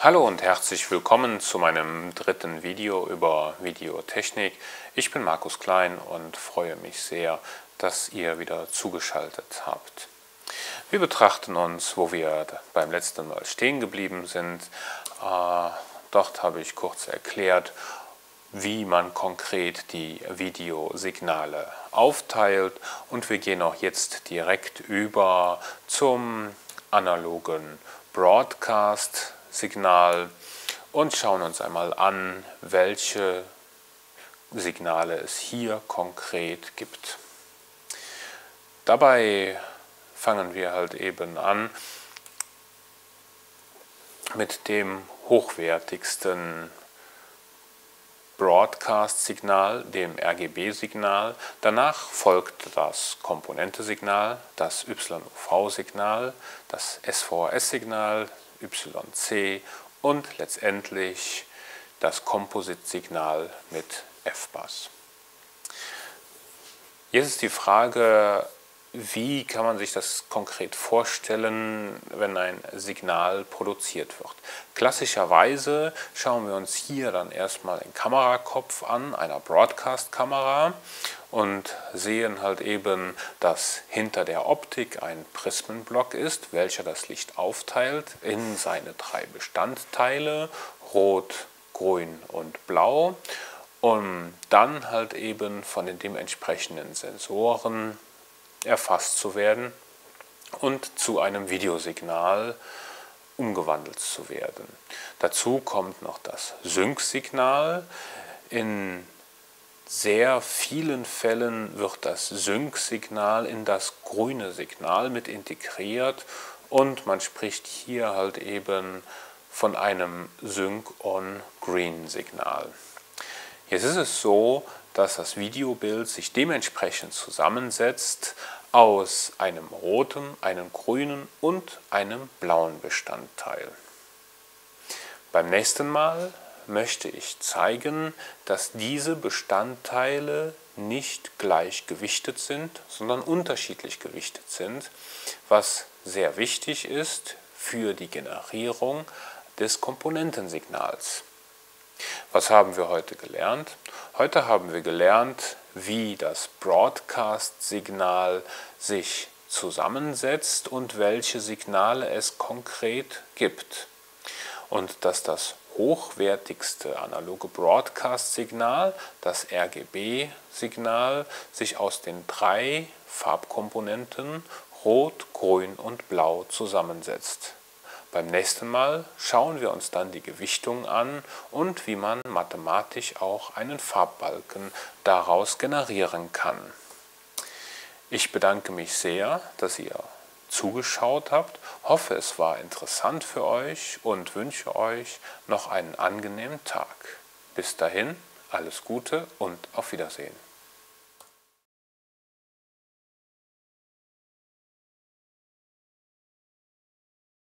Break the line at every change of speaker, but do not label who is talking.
Hallo und herzlich willkommen zu meinem dritten Video über Videotechnik. Ich bin Markus Klein und freue mich sehr, dass ihr wieder zugeschaltet habt. Wir betrachten uns, wo wir beim letzten Mal stehen geblieben sind. Äh, dort habe ich kurz erklärt, wie man konkret die Videosignale aufteilt und wir gehen auch jetzt direkt über zum analogen Broadcast Signal und schauen uns einmal an, welche Signale es hier konkret gibt. Dabei fangen wir halt eben an mit dem hochwertigsten Broadcast-Signal, dem RGB-Signal. Danach folgt das Komponentesignal, das YUV-Signal, das SVS-Signal, YC und letztendlich das Kompositsignal mit F-Bass. Jetzt ist die Frage, wie kann man sich das konkret vorstellen, wenn ein Signal produziert wird? Klassischerweise schauen wir uns hier dann erstmal den Kamerakopf an, einer Broadcast-Kamera und sehen halt eben, dass hinter der Optik ein Prismenblock ist, welcher das Licht aufteilt in seine drei Bestandteile, rot, grün und blau, um dann halt eben von den dementsprechenden Sensoren erfasst zu werden und zu einem Videosignal umgewandelt zu werden. Dazu kommt noch das Sync-Signal. In sehr vielen Fällen wird das Sync-Signal in das grüne Signal mit integriert und man spricht hier halt eben von einem Sync-on-Green-Signal. Jetzt ist es so, dass das Videobild sich dementsprechend zusammensetzt aus einem roten, einem grünen und einem blauen Bestandteil. Beim nächsten Mal möchte ich zeigen, dass diese Bestandteile nicht gleich gewichtet sind, sondern unterschiedlich gewichtet sind, was sehr wichtig ist für die Generierung des Komponentensignals. Was haben wir heute gelernt? Heute haben wir gelernt, wie das Broadcast-Signal sich zusammensetzt und welche Signale es konkret gibt. Und dass das hochwertigste analoge Broadcast-Signal, das RGB-Signal, sich aus den drei Farbkomponenten Rot, Grün und Blau zusammensetzt. Beim nächsten Mal schauen wir uns dann die Gewichtung an und wie man mathematisch auch einen Farbbalken daraus generieren kann. Ich bedanke mich sehr, dass ihr zugeschaut habt. Hoffe, es war interessant für euch und wünsche euch noch einen angenehmen Tag. Bis dahin, alles Gute und auf Wiedersehen.